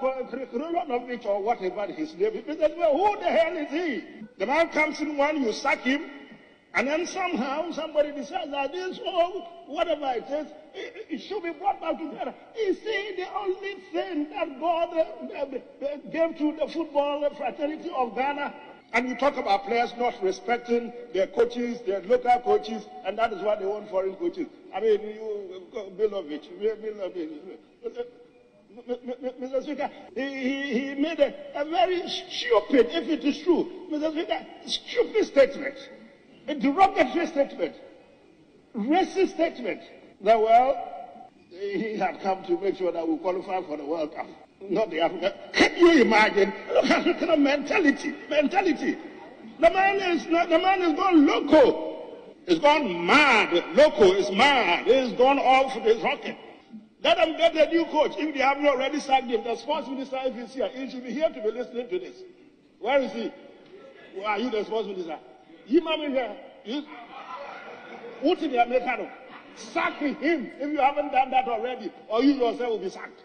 Krolonovich or whatever his name is. Who the hell is he? The man comes in one, you sack him, and then somehow somebody decides that this or whatever it is, it, it should be brought back together. You see, the only thing that God uh, gave to the football fraternity of Ghana and you talk about players not respecting their coaches, their local coaches, and that is why they want foreign coaches. I mean, you, Bilovich, Bilovich, Mr. Speaker, he, he, made a, a, very stupid, if it is true, Mr. Speaker, stupid statement, a derogatory statement, racist statement. That, well, he had come to make sure that we qualify for the World Cup not the African. Can you imagine? Look at the kind of mentality. Mentality. The man is not, the man is gone loco. He's gone mad. Loco is mad. He's gone off his rocket. Let them get a new coach. If they haven't already sacked him, the sports minister, if he's here, he should be here to be listening to this. Where is he? Where are you the sports minister? You mommy here. You? What in the Americano? Sack him if you haven't done that already, or you yourself will be sacked.